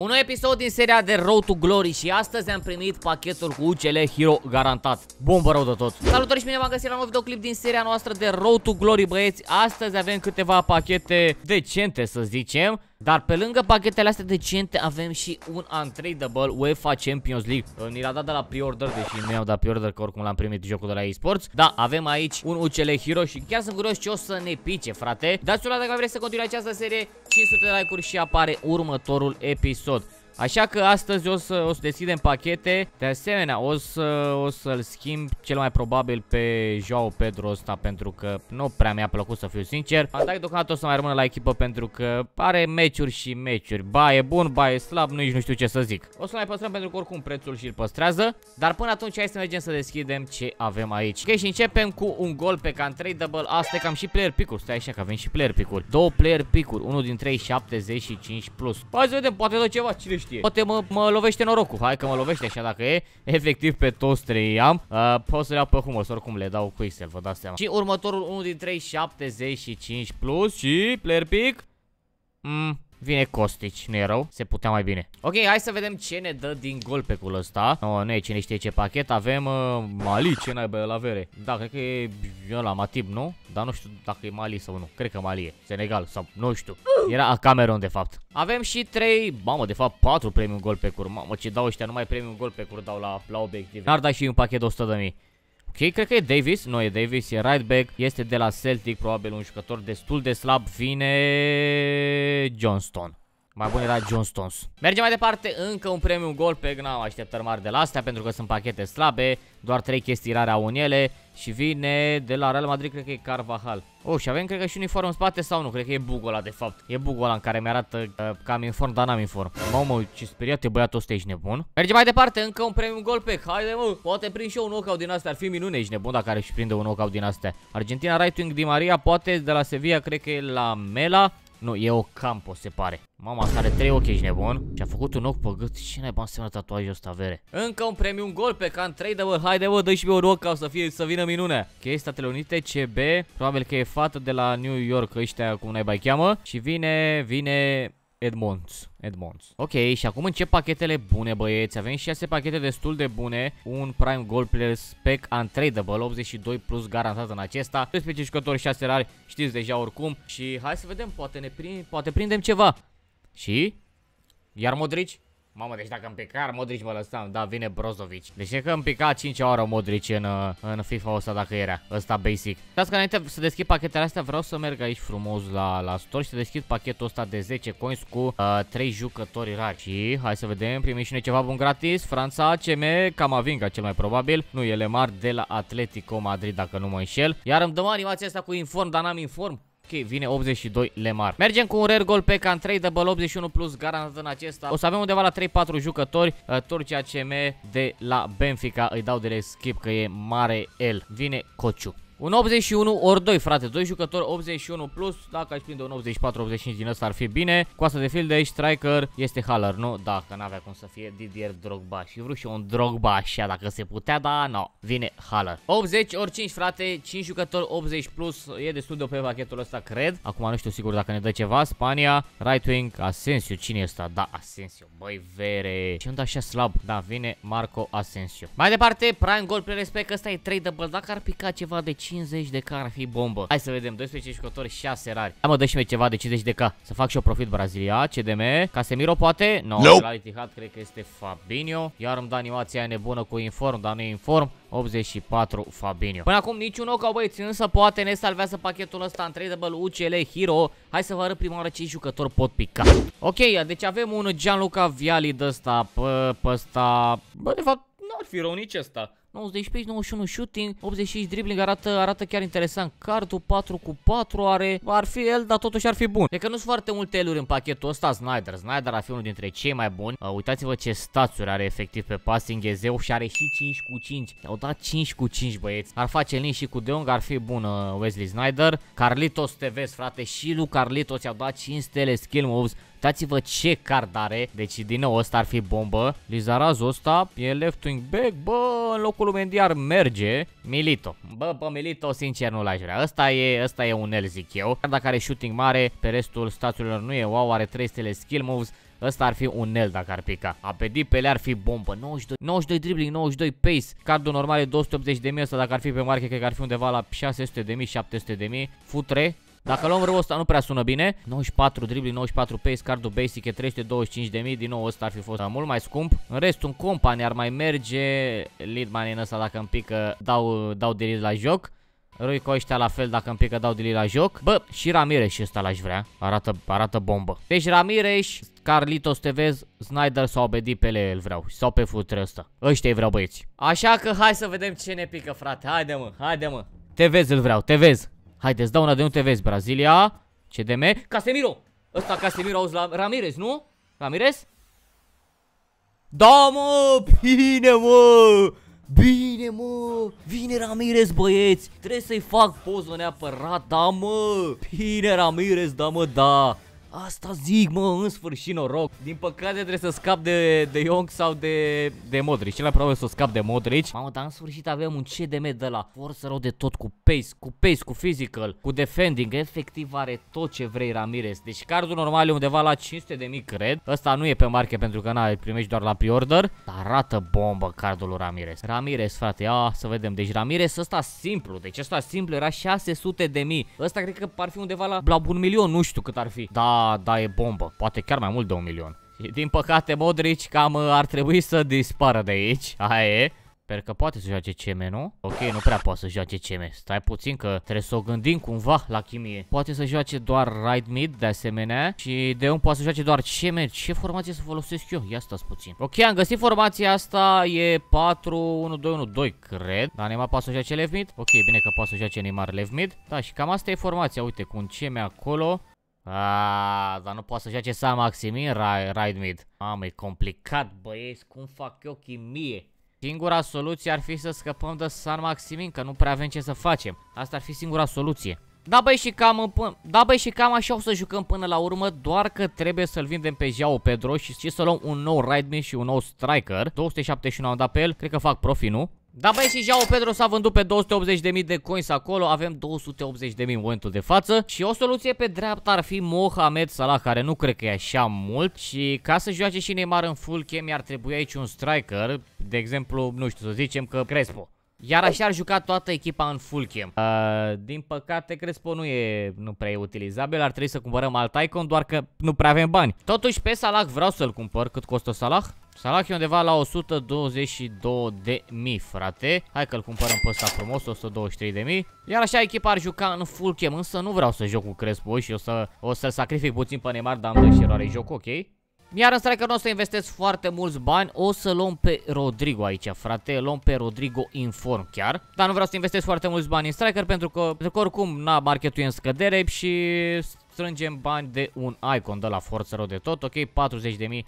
Un nou episod din seria de Road to Glory și astăzi am primit pachetul cu UCL Hero garantat. Bombă rău de tot. Salutări și bine v-am găsit la un nou videoclip din seria noastră de Road to Glory, băieți. Astăzi avem câteva pachete decente, să zicem. Dar pe lângă pachetele astea decente avem și un untradeable UEFA Champions League. Ni l-a dat de la pre-order, deși nu i-am dat pre-order, că oricum l-am primit jocul de la eSports. Da, avem aici un UCL Hero și chiar sunt curios ce o să ne pice, frate. Dați un like dacă vreți să continui această serie, 500 de like-uri și apare următorul episod. Așa că astăzi o să, o să deschidem pachete. De asemenea o să o să-l schimb cel mai probabil pe Joao Pedro ăsta Pentru că nu prea mi-a plăcut să fiu sincer. Van Dijk deocamdată o să mai rămână la echipă pentru că are meciuri și meciuri. Ba e bun, ba e slab, nici nu știu ce să zic. O să mai păstrăm pentru că oricum prețul și-l păstrează. Dar până atunci hai să mergem să deschidem ce avem aici. Ok și începem cu un gol pe can double Asta e cam și player pick-uri, stai așa că avem și player pick-uri. Două player pick-uri, unul dintre ei 75 plus. Hai să vedem, poate dă ceva, cine știe știe. Poate mă, mă lovește norocul. Hai că mă lovește așa dacă e. Efectiv pe toți trei am. Uh, pot să le iau pe humus, oricum le dau cu Excel, vă dați seama. Și următorul unul dintre ei 75 plus și player pick. Mm, Vine Costici, nu e rău, se putea mai bine. Ok, hai să vedem ce ne dă din gol pe cul ăsta. No, Nu e cine știe ce pachet, avem uh, Mali, ce naiba la vere. Da, cred că e ăla, Matip, nu? Dar nu știu dacă e Mali sau nu, cred că Mali e Senegal sau nu știu. Era Cameron de fapt. Avem și 3, mamă, de fapt 4 premium gol pe cur. Mamă, ce dau ăștia, numai premium gol pe cur dau la, la obiectiv. N-ar da și un pachet de 100 de mii. Ok, cred că e Davis, nu e Davis, e right back, este de la Celtic, probabil un jucător destul de slab, vine Johnston. Mai bun era John Stones. Mergem mai departe, încă un premium gol pe n-am așteptări mari de la astea pentru că sunt pachete slabe, doar 3 chestii rare au în ele și vine de la Real Madrid, cred că e Carvajal. Oh, și avem cred că și uniform în spate sau nu, cred că e bugul ăla de fapt. E bugul ăla în care mi-arată uh, că am inform, dar n-am inform. Mamă, ce speriat e băiatul ăsta, ești nebun? Mergem mai departe, încă un premium gol pe. Haide mă, poate prind și eu un knockout din astea, ar fi minune, ești nebun dacă are și prinde un knockout din astea. Argentina right wing Di Maria, poate de la Sevilla, cred că e la Mela. Nu, e o campo, se pare. Mama asta are 3 ochi, ești nebun. Și a făcut un ochi pe gât. Ce ne-ai înseamnă tatuajul ăsta, vere? Încă un premium gol pe can 3 de bă. Haide, bă, dă și pe un ochi ca să, fie, să vină minune. Ok, Statele Unite, CB. Probabil că e fată de la New York, ăștia cum naiba cheamă. Și vine, vine Edmonds. Edmonds. Ok, și acum încep pachetele bune, băieți. Avem 6 pachete destul de bune. Un Prime Gold Player Spec Untradable, 82 plus garantat în acesta. 12 jucători, 6 rari, știți deja oricum. Și hai să vedem, poate ne prind, poate prindem ceva. Și? Iar Modric? Mamă, deci dacă îmi pica Modric mă lăsam, da, vine Brozovic. Deci e că îmi pica 5 ore Modric în, uh, în FIFA ăsta dacă era, ăsta basic. Dați că înainte să deschid pachetele astea, vreau să merg aici frumos la, la store și să deschid pachetul ăsta de 10 coins cu uh, 3 jucători rari. Și hai să vedem, primim și noi ceva bun gratis. Franța, CM, Camavinga cel mai probabil. Nu, ele mari de la Atletico Madrid dacă nu mă înșel. Iar îmi dăm animația asta cu inform, dar n-am inform. Ok, vine 82 Lemar. Mergem cu un rare goal pe can 3 double 81 plus garantat în acesta. O să avem undeva la 3-4 jucători. Uh, Turcia CM de la Benfica. Îi dau de skip că e mare L. Vine Cociu. Un 81 ori 2, frate, 2 jucători 81 plus, dacă aș prinde un 84-85 din ăsta ar fi bine. Coasta de filde, striker, este Haller, nu? Da, că n-avea cum să fie Didier Drogba. Și vreau și un Drogba așa, dacă se putea, da, nu. No. Vine Haller. 80 ori 5, frate, 5 jucători 80 plus, e destul de pe pachetul ăsta, cred. Acum nu știu sigur dacă ne dă ceva. Spania, right wing, Asensio, cine e ăsta? Da, Asensio, băi, vere. Ce unde așa slab? Da, vine Marco Asensio. Mai departe, prime goal pe respect, ăsta e 3 double, dacă ar pica ceva de 50 de K ar fi bombă. Hai să vedem, 12 jucători, 6 rari. Hai mă, dă și mie ceva de 50 de K. Să fac și o profit Brazilia, CDM, Casemiro poate? No, nope. la Etihad cred că este Fabinho. Iar îmi dă animația nebună cu inform, dar nu e inform. 84 Fabinho. Până acum niciun ochi băieți, însă poate ne salvează pachetul ăsta în tradable UCL Hero. Hai să vă arăt prima oară ce jucători pot pica. Ok, deci avem un Gianluca Viali de ăsta, pe, pe ăsta... Bă, de fapt, nu ar fi rău nici ăsta. 90 pace, 91 shooting, 85 dribbling, arată, arată chiar interesant. Cardul 4 cu 4 are, ar fi el, dar totuși ar fi bun. E că nu sunt foarte multe eluri în pachetul ăsta, Snyder. Snyder ar fi unul dintre cei mai buni. Uh, Uitați-vă ce stațuri are efectiv pe passing Ezeu și are și 5 cu 5. Au dat 5 cu 5 băieți. Ar face lin și cu Deong, ar fi bun uh, Wesley Snyder. Carlitos TV, frate, și lui Carlitos i-au dat 5 stele skill moves. Uitați-vă ce card are. Deci din nou ăsta ar fi bombă. Lizarazu ăsta e left wing back. Bă, în locul lui Mendiar merge. Milito. Bă, pe Milito sincer nu l-aș vrea. Ăsta e, ăsta e un L zic eu. Chiar dacă are shooting mare, pe restul stațiilor nu e wow, are 3 stele skill moves. Ăsta ar fi un nel dacă ar pica. Abedi Pele ar fi bombă. 92, 92 dribbling, 92 pace. Cardul normal e 280 de mii. Ăsta dacă ar fi pe market, cred că ar fi undeva la 600 de mii, 700 de mii. Futre. Dacă luăm rău ăsta nu prea sună bine. 94 dribbling, 94 pace, cardul basic e 325.000 Din nou ăsta ar fi fost mult mai scump. În rest un company ar mai merge Lead money în ăsta dacă îmi pică dau, dau delete la joc. Rui cu ăștia la fel dacă îmi pică dau delete la joc. Bă, și Ramirez și ăsta l-aș vrea. Arată, arată bombă. Deci Ramirez, Carlitos Tevez, Snyder sau Bedi Pele îl vreau. Sau pe futre ăsta. Ăștia vreau băieți. Așa că hai să vedem ce ne pică frate. Haide mă, haide mă. Tevez îl vreau, Tevez Haideți, dau una de nu te vezi, Brazilia. CDM. Casemiro. Ăsta Casemiro auzi la Ramirez, nu? Ramirez? Da, mă! Bine, mă! Bine, mă! Vine Ramirez, băieți! Trebuie să-i fac poză neapărat, da, mă! Bine, Ramirez, da, mă, da! Asta zic, mă, în sfârșit noroc. Din păcate trebuie să scap de, de Young sau de, de Modric. Cel mai probabil să scap de Modric. Mamă, dar în sfârșit avem un CDM de la forță rău de tot cu pace, cu pace, cu physical, cu defending. Efectiv are tot ce vrei Ramirez. Deci cardul normal e undeva la 500 de mii, cred. Ăsta nu e pe market pentru că na, îl primești doar la pre-order. Dar arată bombă cardul lui Ramirez. Ramirez, frate, ia să vedem. Deci Ramirez ăsta simplu. Deci ăsta simplu era 600 de mii. Ăsta cred că ar fi undeva la, la un milion, nu știu cât ar fi. Da, da, e bombă. Poate chiar mai mult de un milion. Și din păcate Modric cam uh, ar trebui să dispară de aici. Aia e. Sper că poate să joace CM, nu? Ok, nu prea poate să joace CM. Stai puțin că trebuie să o gândim cumva la chimie. Poate să joace doar right mid de asemenea și de un poate să joace doar CM. Ce formație să folosesc eu? Ia stați puțin. Ok, am găsit formația asta. E 4-1-2-1-2, cred. Dar Neymar poate să joace left mid? Ok, bine că poate să joace Neymar left mid. Da, și cam asta e formația. Uite, cu un CM acolo. Aaaa, dar nu poate să joace San Maximin ride mid. Mamă, e complicat, băieți, cum fac eu chimie? Singura soluție ar fi să scăpăm de San Maximin, că nu prea avem ce să facem. Asta ar fi singura soluție. Da băi și cam, da băi și cam așa o să jucăm până la urmă, doar că trebuie să-l vindem pe Jao Pedro și, și să luăm un nou ride mid și un nou striker. 271 am dat pe el, cred că fac profit, nu? Da, băi, și Jao Pedro s-a vândut pe 280.000 de coins acolo, avem 280.000 în momentul de față. Și o soluție pe dreapta ar fi Mohamed Salah, care nu cred că e așa mult. Și ca să joace și Neymar în full chem ar trebui aici un striker, de exemplu, nu știu, să zicem că Crespo. Iar așa ar juca toată echipa în full cam. Uh, din păcate, Crespo nu e nu prea e utilizabil, ar trebui să cumpărăm alt icon, doar că nu prea avem bani. Totuși, pe Salah vreau să-l cumpăr. Cât costă Salah? Salah e undeva la 122 de mii, frate. Hai că-l cumpărăm pe ăsta frumos, 123 de mii. Iar așa echipa ar juca în full cam, însă nu vreau să joc cu Crespo și o să, o să sacrific puțin pe Neymar, dar am dă și eroare joc, ok? Iar în striker nu o să investesc foarte mulți bani, o să luăm pe Rodrigo aici, frate, luăm pe Rodrigo inform chiar. Dar nu vreau să investesc foarte mulți bani în striker pentru că, pentru că oricum, na, marketul e în scădere și strângem bani de un icon de la forță rău de tot, ok, 40.000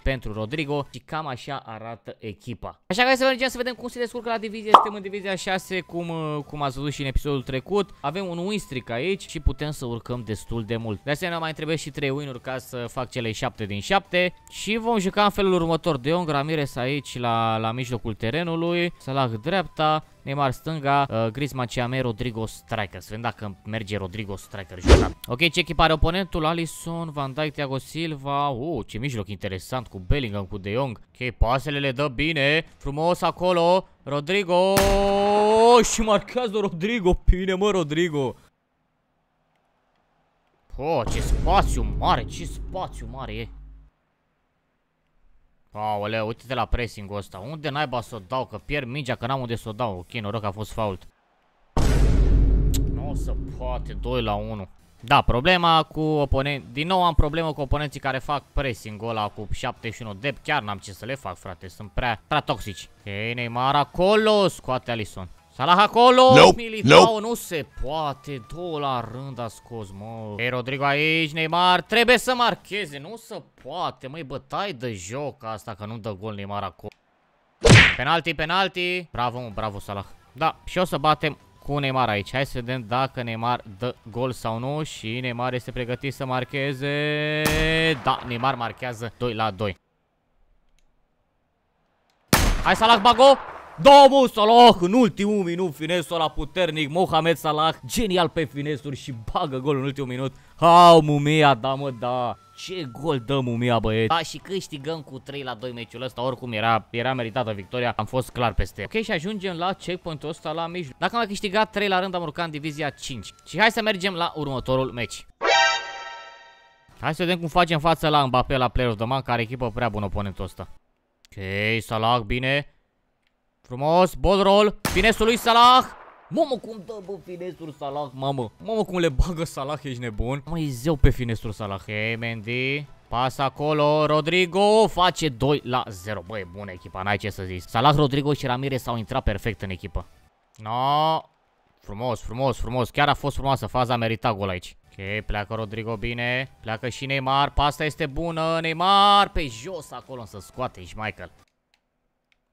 pentru Rodrigo și cam așa arată echipa. Așa că hai să mergem să vedem cum se descurcă la divizie, suntem în divizia 6, cum, uh, cum ați văzut și în episodul trecut, avem un win streak aici și putem să urcăm destul de mult. De asemenea mai trebuie și 3 win-uri ca să fac cele 7 din 7 și vom juca în felul următor, De Jong Ramirez aici la, la mijlocul terenului, Salah dreapta, Neymar stânga, uh, Griezmann Ciame, Rodrigo Striker. Să vedem dacă merge Rodrigo Striker jucat. Ok, ce echipă are oponentul? Alisson, Van Dijk, Thiago Silva. Uh, ce mijloc interesant cu Bellingham, cu De Jong. Ok, pasele le dă bine. Frumos acolo. Rodrigo. Și marchează Rodrigo. Bine, mă, Rodrigo. Oh, ce spațiu mare, ce spațiu mare e. Aoleu, uite-te la pressing-ul ăsta. Unde naiba să o dau? Că pierd mingea, că n-am unde să o dau. Ok, noroc că a fost fault. Nu o să poate, 2 la 1. Da, problema cu oponenți... Din nou am problemă cu oponenții care fac pressing-ul ăla cu 71 dep. Chiar n-am ce să le fac, frate. Sunt prea, prea toxici. Ok, Neymar acolo. Scoate Alison. Salah acolo, nope, Militao, nope. nu se poate, două la rând a scos, mă. Ei, Rodrigo aici, Neymar, trebuie să marcheze, nu se poate, măi, bătai de joc asta, că nu dă gol Neymar acolo. Penalti, penalti, bravo, mă, bravo Salah. Da, și o să batem cu Neymar aici. Hai să vedem dacă Neymar dă gol sau nu și Neymar este pregătit să marcheze. Da, Neymar marchează 2 la 2. Hai Salah, bago! Domnul Salah în ultimul minut, finesul la puternic, Mohamed Salah, genial pe finesuri și bagă gol în ultimul minut. Au, mumia, da mă, da. ce gol dă mumia băieți. Da, și câștigăm cu 3 la 2 meciul ăsta, oricum era, era meritată victoria, am fost clar peste. Ok, și ajungem la checkpoint-ul ăsta la mijloc. Dacă am mai câștigat 3 la rând, am urcat în divizia 5. Și hai să mergem la următorul meci. Hai să vedem cum facem față la Mbappé la Player of the Month, care echipă prea bun oponentul ăsta. Ok, Salah, bine. Frumos, ball roll, finesul lui Salah. Mamă, cum dă, bă, finestul Salah, mamă. Mamă, cum le bagă Salah, ești nebun. Mă, e zeu pe finestul Salah. Hei, Mendy. Pas acolo, Rodrigo face 2 la 0. Băi, bună echipa, n-ai ce să zici. Salah, Rodrigo și Ramirez s-au intrat perfect în echipă. No. Frumos, frumos, frumos. Chiar a fost frumoasă faza, a meritat gol aici. Ok, pleacă Rodrigo bine. Pleacă și Neymar. Pasta este bună. Neymar pe jos acolo să scoate și Michael.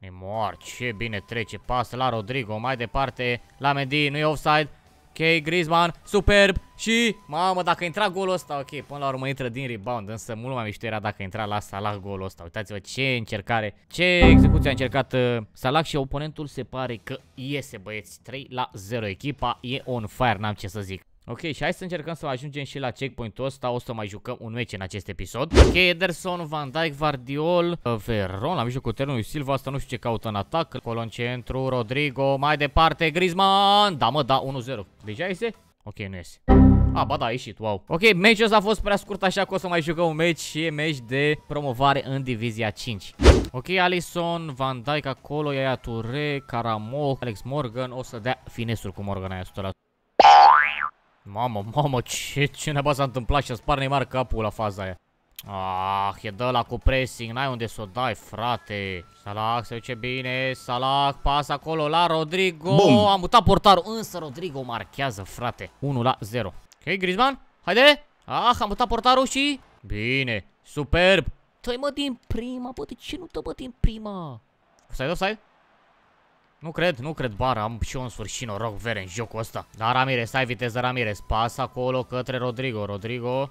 Neymar, ce bine trece. Pasă la Rodrigo. Mai departe la Mendy. Nu e offside. Ok, Griezmann, superb și, mamă, dacă intra golul ăsta, ok, până la urmă intră din rebound, însă mult mai mișto era dacă intra la Salah golul ăsta. Uitați-vă ce încercare, ce execuție a încercat uh, Salah și oponentul se pare că iese, băieți, 3 la 0. Echipa e on fire, n-am ce să zic. Ok, și hai să încercăm să ajungem și la checkpoint-ul ăsta, o să mai jucăm un meci în acest episod. Ok, Ederson, Van Dijk, Vardiol, uh, Veron, la mijlocul terenului, Silva, asta nu știu ce caută în atac. Acolo în centru, Rodrigo, mai departe, Griezmann, da mă, da, 1-0. Deja iese? Ok, nu iese. A, ba da, a ieșit, wow. Ok, meciul ăsta a fost prea scurt, așa că o să mai jucăm un meci și e meci de promovare în divizia 5. Ok, Alisson, Van Dijk acolo, Iaia Toure, Caramo, Alex Morgan, o să dea finesuri cu Morgan aia 100%. Mamă, mamă, ce, ce neba s-a întâmplat și-a spart Neymar capul la faza aia. Ah, e dă la cu pressing, n-ai unde să o dai, frate. Salah se duce bine, Salah pas acolo la Rodrigo. Bum. A mutat portarul, însă Rodrigo marchează, frate. 1 la 0. Ok, Griezmann, haide. Ah, a mutat portarul și... Bine, superb. Tăi mă din prima, bă, de ce nu te bă din prima? Offside, offside? Nu cred, nu cred, bar, am și eu în sfârșit noroc vere în jocul ăsta. Da, Ramirez, ai viteză Ramirez, pas acolo către Rodrigo, Rodrigo.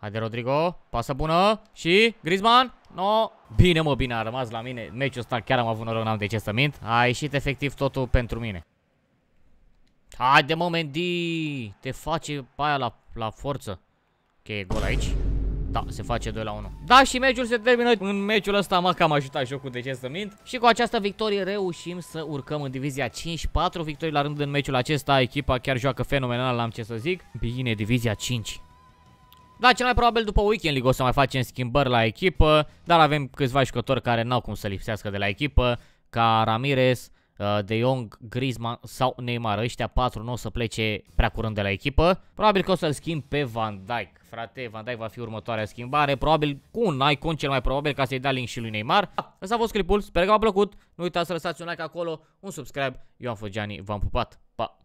Haide, Rodrigo, pasă bună și Griezmann, no. Bine, mă, bine, a rămas la mine. Meciul ăsta chiar am avut noroc, n-am de ce să mint. A ieșit efectiv totul pentru mine. Haide, mă, Mendy, te face aia la, la forță. Ok, gol aici. Da, se face 2 la 1. Da, și meciul se termină. În meciul ăsta m-a cam ajutat jocul de ce să mint. Și cu această victorie reușim să urcăm în divizia 5. 4 victorii la rând în meciul acesta. Echipa chiar joacă fenomenal, am ce să zic. Bine, divizia 5. Da, cel mai probabil după Weekend League o să mai facem schimbări la echipă, dar avem câțiva jucători care n-au cum să lipsească de la echipă, ca Ramirez, Uh, de Jong, Griezmann sau Neymar. Ăștia patru nu o să plece prea curând de la echipă. Probabil că o să-l schimb pe Van Dijk. Frate, Van Dijk va fi următoarea schimbare. Probabil cu un icon cel mai probabil ca să-i dea link și lui Neymar. Ăsta a fost clipul. Sper că v-a plăcut. Nu uitați să lăsați un like acolo, un subscribe. Eu am fost Gianni, v-am pupat. Pa!